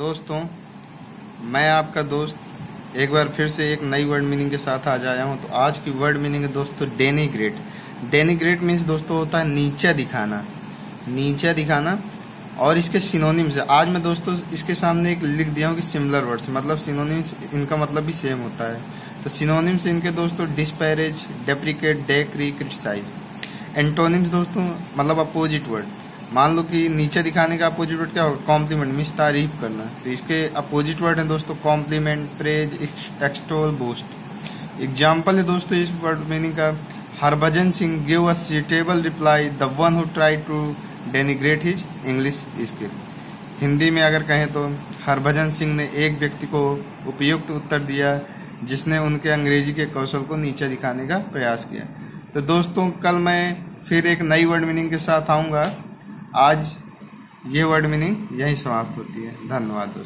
दोस्तों, मैं आपका दोस्त एक बार फिर से एक नई वर्ड मीनिंग के साथ आ जाया हूँ। तो आज की वर्ड मीनिंग है दोस्तों डेनीग्रेट डेनीग्रेट मीन्स दोस्तों होता है नीचा दिखाना। नीचा दिखाना और इसके सिनोनिम्स है। आज मैं दोस्तों इसके सामने एक लिख दिया हूँ कि सिमिलर वर्ड्स मतलब सिनोनिम्स इनका मतलब भी सेम होता है। तो सिनोनिम्स इनके दोस्तों disparage deprecate decry criticise antonyms दोस्तों मतलब अपोजिट वर्ड मान लो कि नीचे दिखाने का अपोजिट वर्ड क्या होगा? कॉम्प्लीमेंट मीन्स तारीफ़ करना। तो इसके अपोजिट वर्ड है दोस्तों compliment praise extol boast example है दोस्तों इस वर्ड मीनिंग का। Harbhajan Singh give a suitable reply the one who try to denigrate his English skill Hindi में अगर कहें तो हरभजन सिंह ने एक व्यक्ति को उपयुक्त उत्तर दिया, जिसने उनके अंग्रेज़ी के कौशल को नीचे दिखाने का प्रयास किया। तो दोस्तों, कल मैं फिर एक नई वर्ड मीनिंग के साथ आऊँगा। आज ये वर्ड मीनिंग यही समाप्त होती है। धन्यवाद दोस्तों।